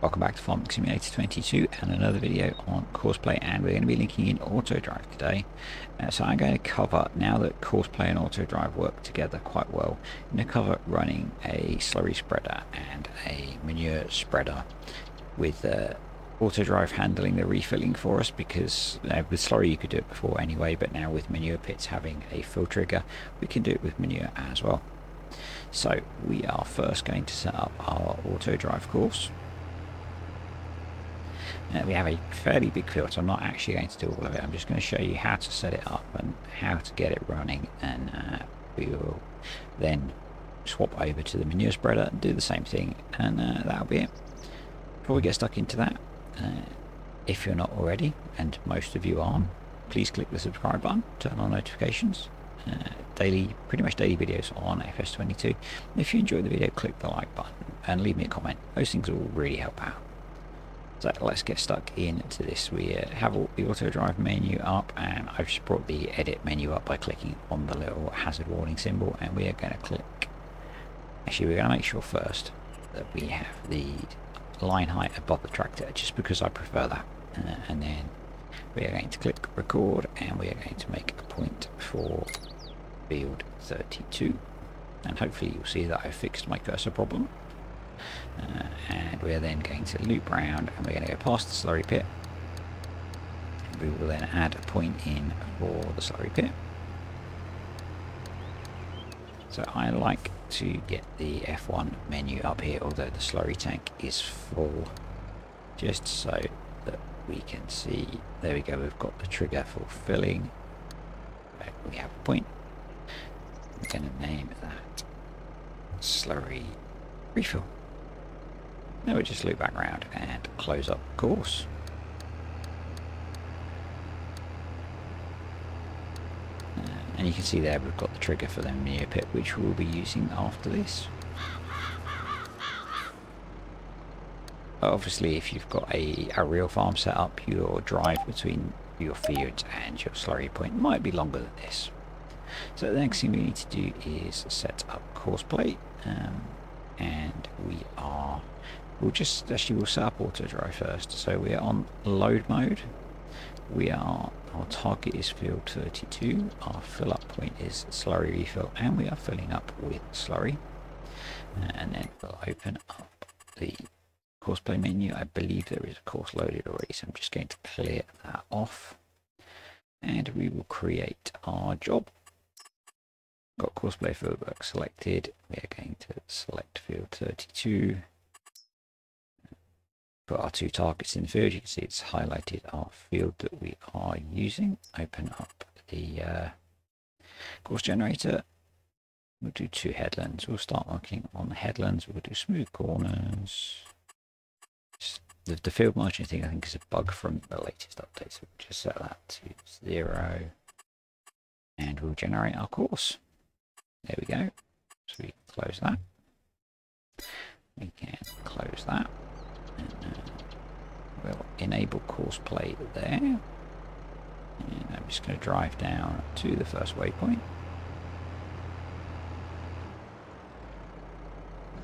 Welcome back to Farming Simulator 22 and another video on Courseplay and we're going to be linking in Autodrive today. Uh, so I'm going to cover, now that Courseplay and Autodrive work together quite well, I'm going to cover running a slurry spreader and a manure spreader with uh, Autodrive handling the refilling for us because uh, with slurry you could do it before anyway but now with manure pits having a fill trigger we can do it with manure as well. So we are first going to set up our Autodrive course uh, we have a fairly big field, so I'm not actually going to do all of it. I'm just going to show you how to set it up and how to get it running, and uh, we will then swap over to the manure spreader and do the same thing, and uh, that'll be it. Before we get stuck into that, uh, if you're not already, and most of you aren't, please click the subscribe button, turn on notifications. Uh, daily, pretty much daily videos on FS22. If you enjoyed the video, click the like button and leave me a comment. Those things will really help out. So let's get stuck into this. We uh, have the auto drive menu up and I've just brought the edit menu up by clicking on the little hazard warning symbol and we are going to click actually we're going to make sure first that we have the line height above the tractor just because I prefer that. Uh, and then we are going to click record and we are going to make a point for field 32 and hopefully you'll see that I've fixed my cursor problem uh, and we're then going to loop round and we're going to go past the slurry pit. We will then add a point in for the slurry pit. So I like to get the F1 menu up here, although the slurry tank is full, just so that we can see. There we go, we've got the trigger for filling. We have a point. I'm going to name that slurry refill. Now we just loop back around and close up course. Uh, and you can see there we've got the trigger for the manure pit which we'll be using after this. Obviously if you've got a, a real farm set up your drive between your fields and your slurry point might be longer than this. So the next thing we need to do is set up Courseplay um, and we are We'll just, actually we'll set up auto drive first. So we are on load mode. We are, our target is field 32. Our fill up point is slurry refill and we are filling up with slurry. Uh, and then we'll open up the Courseplay menu. I believe there is a course loaded already, so I'm just going to clear that off. And we will create our job. Got course Courseplay fieldwork selected. We are going to select field 32 put our two targets in the field. You can see it's highlighted our field that we are using. Open up the uh, course generator. We'll do two headlands. We'll start working on the headlands. We'll do smooth corners. The, the field margin thing I think is a bug from the latest update. So we'll just set that to zero. And we'll generate our course. There we go. So we close that. We can close that. We'll enable Courseplay there. And I'm just going to drive down to the first waypoint.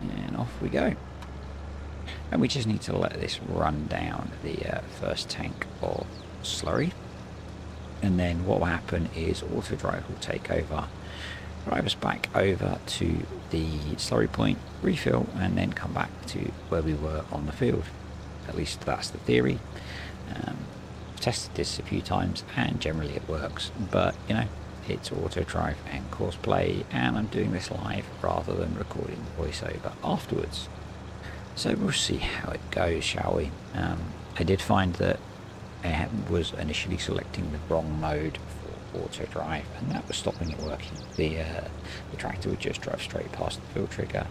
And off we go. And we just need to let this run down the uh, first tank of slurry. And then what will happen is auto drive will take over, drive us back over to the slurry point, refill, and then come back to where we were on the field. At least that's the theory. Um, tested this a few times and generally it works. But, you know, it's auto drive and course play, and I'm doing this live rather than recording the voiceover afterwards. So we'll see how it goes, shall we? Um, I did find that I was initially selecting the wrong mode auto drive and that was stopping it working. The, uh, the tractor would just drive straight past the field trigger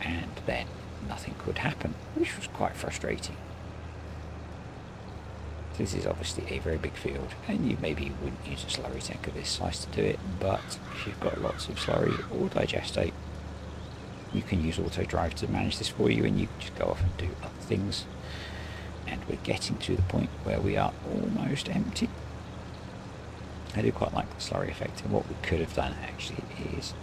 and then nothing could happen, which was quite frustrating. This is obviously a very big field, and you maybe wouldn't use a slurry tank of this size to do it, but if you've got lots of slurry or digestate, you can use auto drive to manage this for you, and you can just go off and do other things. And we're getting to the point where we are almost empty. I do quite like the slurry effect, and what we could have done actually is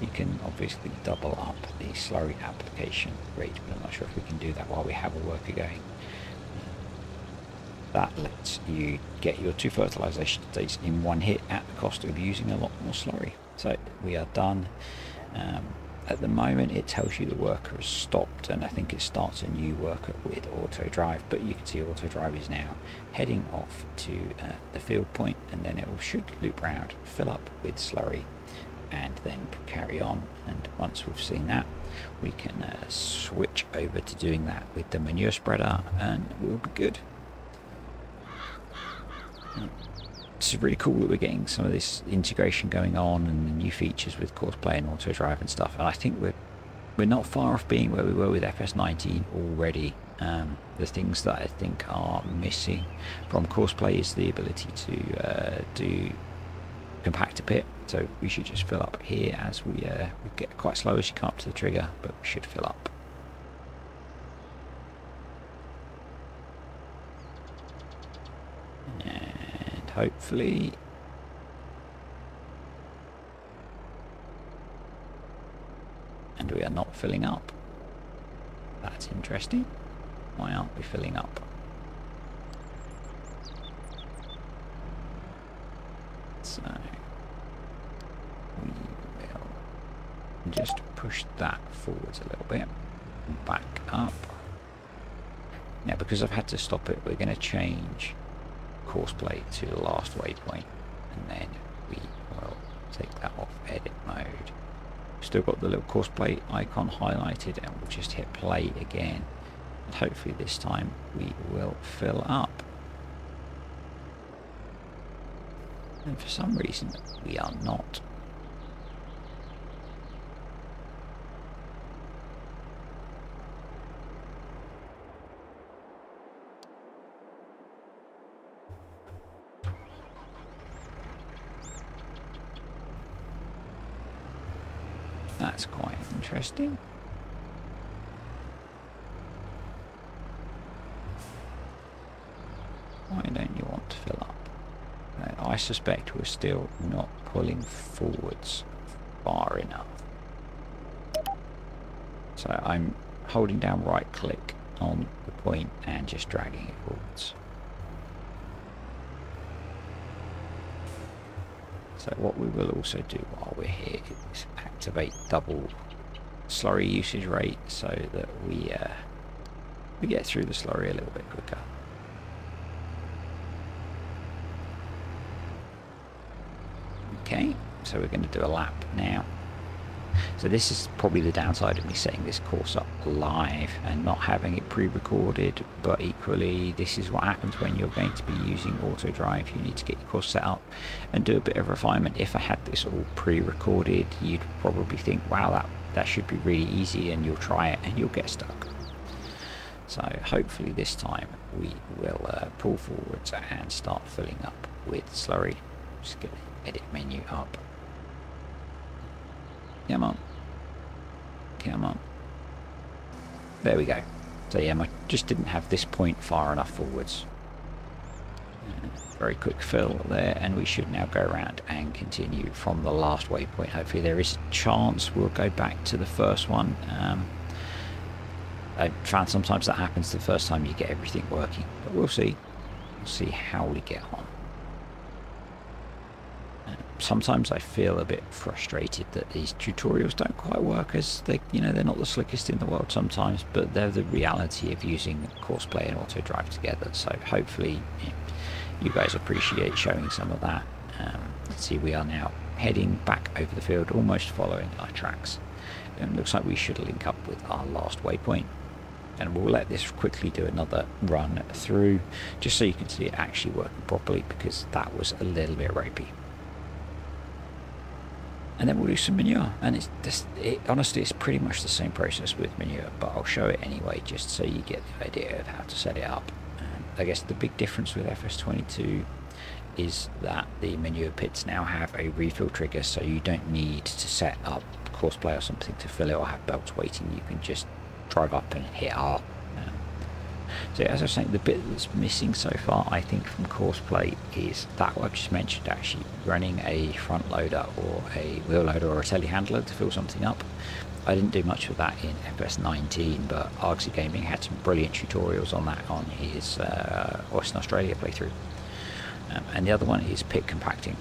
You can obviously double up the slurry application rate, but I'm not sure if we can do that while we have a worker going. That lets you get your two fertilisation days in one hit at the cost of using a lot more slurry. So we are done. Um, at the moment it tells you the worker has stopped and I think it starts a new worker with auto drive but you can see auto drive is now heading off to uh, the field point and then it will should loop round fill up with slurry and then carry on. And once we've seen that we can uh, switch over to doing that with the manure spreader and we'll be good it's really cool that we're getting some of this integration going on and the new features with Courseplay and auto drive and stuff. And I think we're we're not far off being where we were with FS19 already. Um, the things that I think are missing from Courseplay is the ability to uh, do compact a pit. So we should just fill up here as we, uh, we get quite slow as you come up to the trigger but we should fill up and hopefully. And we are not filling up. That's interesting. Why aren't we filling up? So we will just push that forwards a little bit back up. Now because I've had to stop it we're going to change Courseplay to the last waypoint and then we will take that off edit mode. Still got the little Courseplay icon highlighted and we'll just hit play again. And hopefully this time we will fill up. And for some reason we are not That's quite interesting. Why don't you want to fill up? Uh, I suspect we're still not pulling forwards far enough. So I'm holding down right click on the point and just dragging it forwards. So what we will also do while we're here is activate double slurry usage rate so that we uh, we get through the slurry a little bit quicker. Okay, so we're going to do a lap now. So this is probably the downside of me setting this course up live and not having it pre-recorded, but equally this is what happens when you're going to be using auto drive. You need to get your course set up and do a bit of refinement. If I had this all pre-recorded, you'd probably think, wow, that, that should be really easy and you'll try it and you'll get stuck. So hopefully this time we will uh, pull forwards and start filling up with slurry. Just get the edit menu up. Come on. Come on. There we go. So yeah, I just didn't have this point far enough forwards. Very quick fill there, and we should now go around and continue from the last waypoint. Hopefully there is a chance we'll go back to the first one. Um, I found sometimes that happens the first time you get everything working, but we'll see. We'll see how we get on sometimes I feel a bit frustrated that these tutorials don't quite work as they, you know, they're not the slickest in the world sometimes, but they're the reality of using Courseplay and auto drive together. So hopefully guys appreciate showing some of that. Um, see, we are now heading back over the field, almost following our tracks. And looks like we should link up with our last waypoint. And we'll let this quickly do another run through, just so you can see it actually working properly, because that was a little bit ropey and then we'll do some manure and it's just it, honestly it's pretty much the same process with manure but I'll show it anyway just so you get the idea of how to set it up I guess the big difference with FS22 is that the manure pits now have a refill trigger so you don't need to set up course play or something to fill it or have belts waiting you can just drive up and hit R um, So as I was saying, the bit that's missing so far, I think, from course play is that what I've just mentioned, actually running a front loader or a wheel loader or a telehandler to fill something up. I didn't do much of that in FS19, but Argsy Gaming had some brilliant tutorials on that on his uh, Western Australia playthrough. Um, and the other one is pit compacting.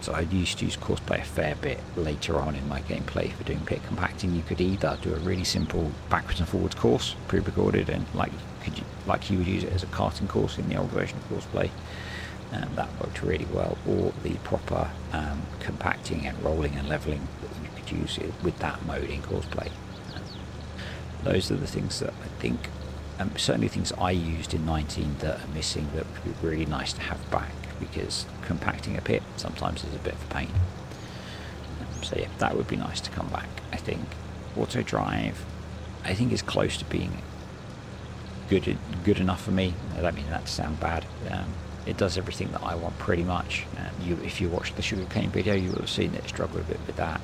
So I used to use courseplay a fair bit later on in my gameplay for doing pit compacting. You could either do a really simple backwards and forwards course, pre-recorded, and like could you, like you would use it as a karting course in the old version of courseplay. Um, that worked really well, or the proper um, compacting and rolling and leveling use it with that mode in courseplay. Um, those are the things that I think, um, certainly things I used in 19 that are missing that would be really nice to have back because compacting a pit sometimes is a bit of a pain. Um, so yeah, that would be nice to come back. I think auto drive, I think is close to being good good enough for me. I don't mean that to sound bad. Um, it does everything that I want pretty much. You, if you watched the sugarcane video, you will have seen that it struggled a bit with that,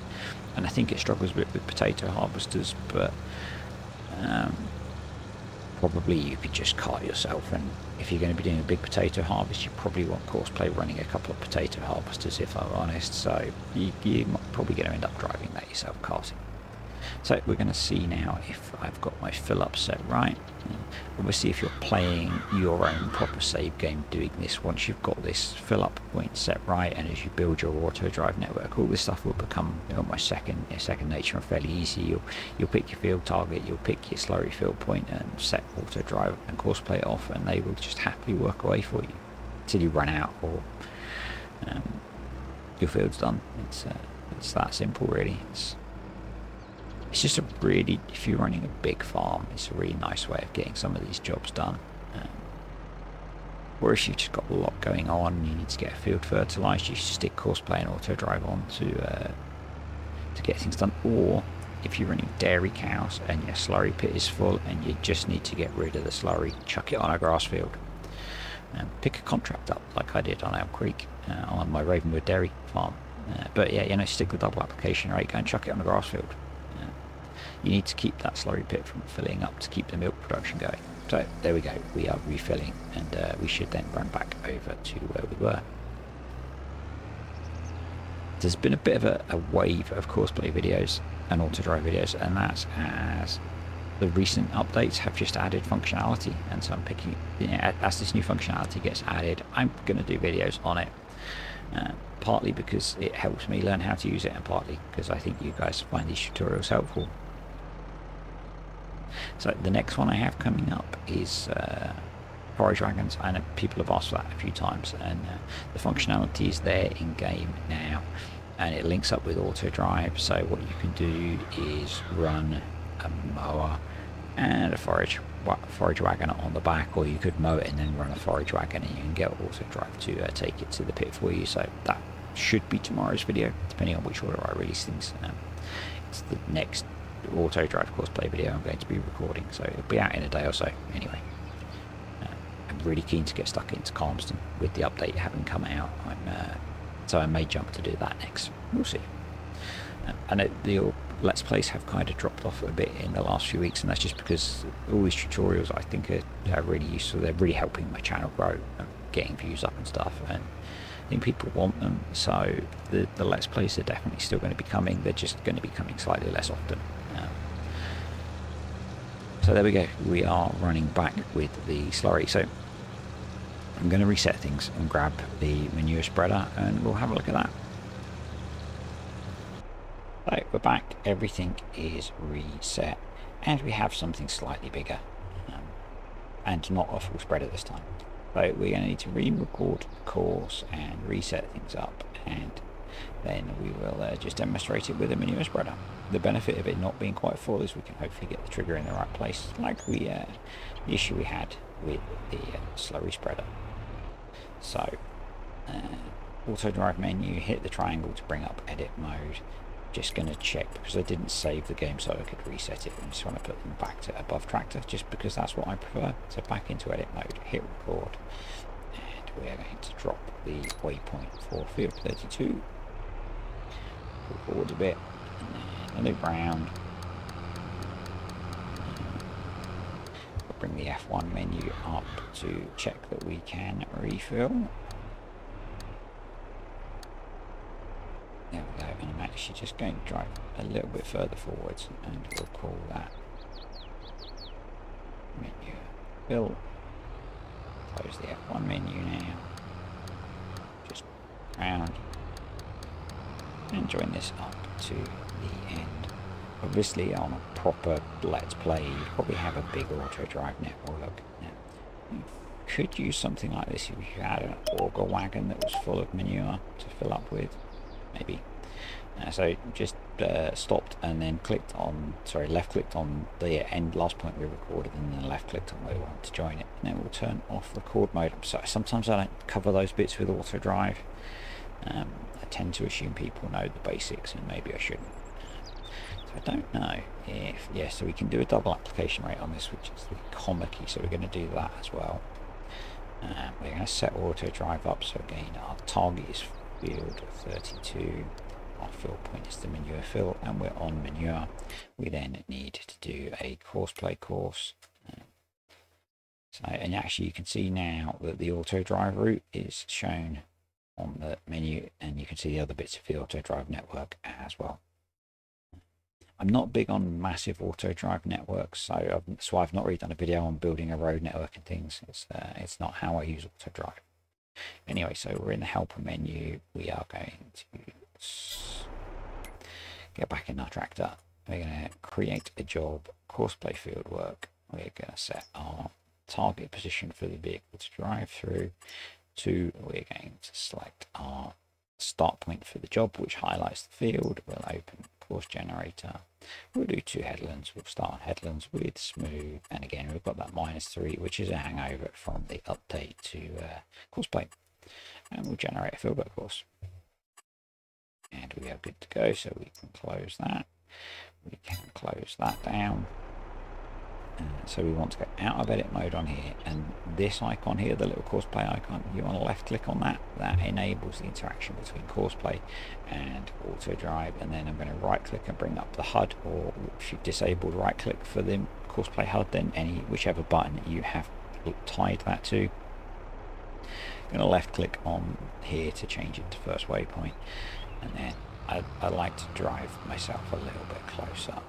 and I think it struggles a bit with potato harvesters, but um, probably you could just cart yourself. And if you're going to be doing a big potato harvest you probably want courseplay running a couple of potato harvesters if I'm honest. So you, you're probably going to end up driving that yourself carting so we're going to see now if I've got my fill up set right. Obviously if you're playing your own proper save game doing this, once you've got this fill up point set right and as you build your auto drive network, all this stuff will become almost second second nature and fairly easy. You'll, you'll pick your field target, you'll pick your slurry field point and set auto drive and courseplay off and they will just happily work away for you until you run out or um, your field's done. It's, uh, it's that simple really. It's, it's just a really, if you're running a big farm, it's a really nice way of getting some of these jobs done. Um, or if you've just got a lot going on, you need to get a field fertilised, you stick courseplay and auto drive on to uh, to get things done. Or if you're running dairy cows and your slurry pit is full and you just need to get rid of the slurry, chuck it on a grass field. Um, pick a contract up like I did on Elm Creek uh, on my Ravenwood dairy farm. Uh, but yeah, you know, stick with double application rate, go and chuck it on a grass field you need to keep that slurry pit from filling up to keep the milk production going. So there we go, we are refilling and uh, we should then run back over to where we were. There's been a bit of a, a wave of courseplay videos and auto drive videos and that's as the recent updates have just added functionality and so I'm picking, you know, as this new functionality gets added, I'm going to do videos on it. Uh, partly because it helps me learn how to use it and partly because I think you guys find these tutorials helpful. So the next one I have coming up is uh, forage wagons, and people have asked for that a few times, and uh, the functionality is there in game now, and it links up with auto drive. So what you can do is run a mower and a forage forage wagon on the back, or you could mow it and then run a forage wagon, and you can get auto drive to uh, take it to the pit for you. So that should be tomorrow's video, depending on which order I release things. Um, it's the next auto drive courseplay video I'm going to be recording, so it'll be out in a day or so anyway. Uh, I'm really keen to get stuck into Calmsden with the update having come out, I'm, uh, so I may jump to do that next. We'll see. Uh, and the Let's Plays have kind of dropped off a bit in the last few weeks, and that's just because all these tutorials I think are, are really useful. They're really helping my channel grow, and getting views up and stuff, and I think people want them. So the, the Let's Plays are definitely still going to be coming. They're just going to be coming slightly less often. So there we go, we are running back with the slurry. So I'm going to reset things and grab the manure spreader and we'll have a look at that. So we're back, everything is reset and we have something slightly bigger um, and not a full spreader this time. So we're going to need to re-record the course and reset things up and then we will uh, just demonstrate it with a manure spreader. The benefit of it not being quite full is we can hopefully get the trigger in the right place, like we uh, the issue we had with the uh, slurry spreader. So, uh, auto drive menu, hit the triangle to bring up edit mode. Just going to check because I didn't save the game so I could reset it. I just want to put them back to above tractor just because that's what I prefer. So back into edit mode, hit record, and we're going to drop the waypoint for field 32 forwards a bit. And loop round. bring the F1 menu up to check that we can refill. There we go, and I'm actually just going to drive a little bit further forwards and we'll call that manure fill. Close the F1 menu now. Just round and join this up to the end. Obviously on a proper Let's Play you probably have a big auto drive network. Now, you could use something like this if you had an auger wagon that was full of manure to fill up with, maybe. Uh, so just uh, stopped and then clicked on, sorry, left clicked on the end last point we recorded and then left clicked on where we want to join it. Then we'll turn off record mode. So sometimes I don't cover those bits with auto drive. Um, tend to assume people know the basics and maybe I shouldn't. So I don't know if, yeah, so we can do a double application rate on this, which is the comma key, so we're going to do that as well. Um, we're going to set auto drive up, so again, our target is field 32, our fill point is the manure fill, and we're on manure. We then need to do a course play course. So, and actually you can see now that the auto drive route is shown on the menu, and you can see the other bits of the auto drive network as well. I'm not big on massive auto drive networks, so I've, so I've not really done a video on building a road network and things. It's uh, it's not how I use auto drive. Anyway, so we're in the helper menu. We are going to get back in our tractor. We're going to create a job, course play field work. We're going to set our target position for the vehicle to drive through. To we're going to select our start point for the job, which highlights the field. We'll open course generator. We'll do two headlands. We'll start on headlands with smooth. And again, we've got that minus three, which is a hangover from the update to uh, course play. And we'll generate a fieldwork course. And we are good to go, so we can close that. We can close that down. So we want to get out of edit mode on here. And this icon here the little course play icon you want to left click on that that enables the interaction between course play and auto drive and then I'm going to right click and bring up the HUD or if you've disabled right click for the course play HUD then any whichever button you have tied that to. I'm going to left click on here to change it to first waypoint. And then I, I like to drive myself a little bit closer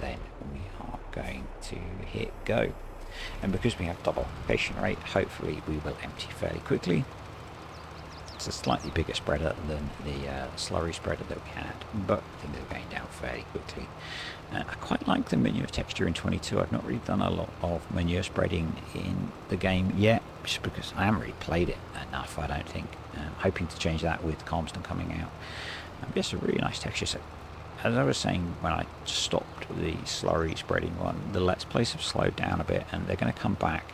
then we are going to hit go. And because we have double application rate, hopefully we will empty fairly quickly. It's a slightly bigger spreader than the uh, slurry spreader that we had, but things are going down fairly quickly. Uh, I quite like the manure texture in 22. I've not really done a lot of manure spreading in the game yet, just because I haven't really played it enough, I don't think. Um, hoping to change that with Calmsden coming out. Um, just a really nice texture. So as I was saying when I stopped the slurry spreading one, the Let's Plays have slowed down a bit and they're going to come back.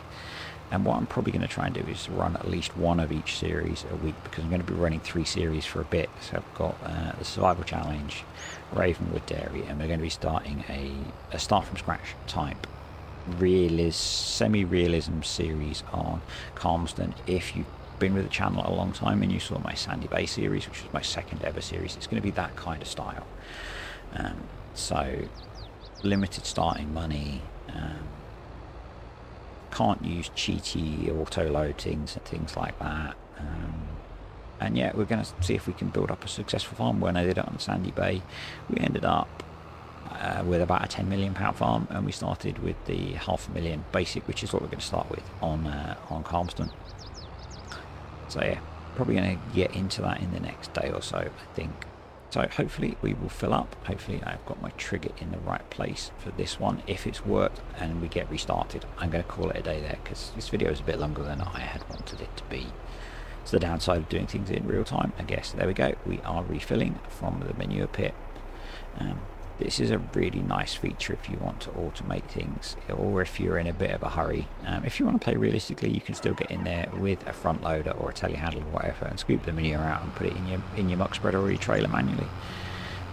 And what I'm probably going to try and do is run at least one of each series a week because I'm going to be running three series for a bit. So I've got uh, the Survival Challenge, Ravenwood Dairy, and we're going to be starting a, a start from scratch type realism, semi-realism series on Calmsden. If you've been with the channel a long time and you saw my Sandy Bay series, which was my second ever series, it's going to be that kind of style. Um, so limited starting money. Um, can't use cheaty auto loadings and things like that. Um, and yeah, we're going to see if we can build up a successful farm. When I did it on Sandy Bay, we ended up uh, with about a 10 million pound farm, and we started with the half a million basic, which is what we're going to start with on uh, on Calmsden. So yeah, probably going to get into that in the next day or so, I think. So hopefully we will fill up. Hopefully I've got my trigger in the right place for this one. If it's worked and we get restarted, I'm going to call it a day there because this video is a bit longer than I had wanted it to be. It's the downside of doing things in real time, I guess. There we go. We are refilling from the manure pit. Um, this is a really nice feature if you want to automate things or if you're in a bit of a hurry. Um, if you want to play realistically, you can still get in there with a front loader or a telehandler or whatever and scoop the manure out and put it in your in your muck spreader or your trailer manually.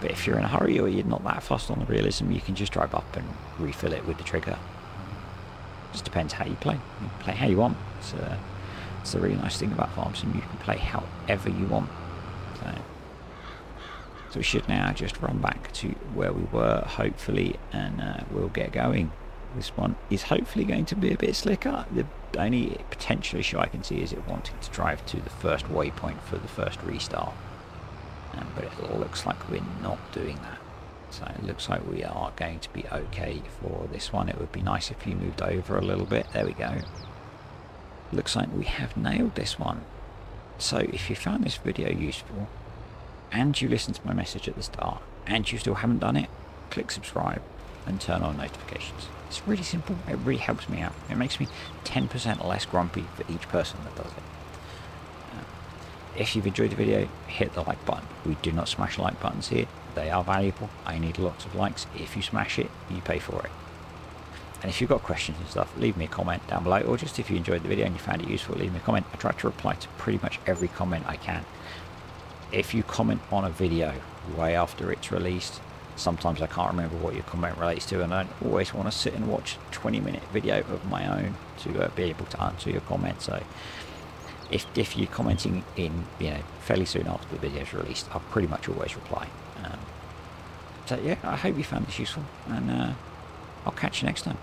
But if you're in a hurry or you're not that fussed on the realism, you can just drive up and refill it with the trigger. Just depends how you play. You play how you want. It's, uh, it's a really nice thing about farms, and you can play however you want. So. So we should now just run back to where we were, hopefully, and uh, we'll get going. This one is hopefully going to be a bit slicker. The only potential issue I can see is it wanting to drive to the first waypoint for the first restart. Um, but it looks like we're not doing that. So it looks like we are going to be okay for this one. It would be nice if you moved over a little bit. There we go. Looks like we have nailed this one. So if you found this video useful, and you listened to my message at the start, and you still haven't done it, click subscribe and turn on notifications. It's really simple. It really helps me out. It makes me 10% less grumpy for each person that does it. Uh, if you've enjoyed the video, hit the like button. We do not smash like buttons here. They are valuable. I need lots of likes. If you smash it, you pay for it. And if you've got questions and stuff, leave me a comment down below, or just if you enjoyed the video and you found it useful, leave me a comment. I try to reply to pretty much every comment I can. If you comment on a video way after it's released, sometimes I can't remember what your comment relates to, and I always want to sit and watch a 20 minute video of my own to uh, be able to answer your comment. So if, if you're commenting in, you know, fairly soon after the video is released, I'll pretty much always reply. Um, so yeah, I hope you found this useful, and uh, I'll catch you next time.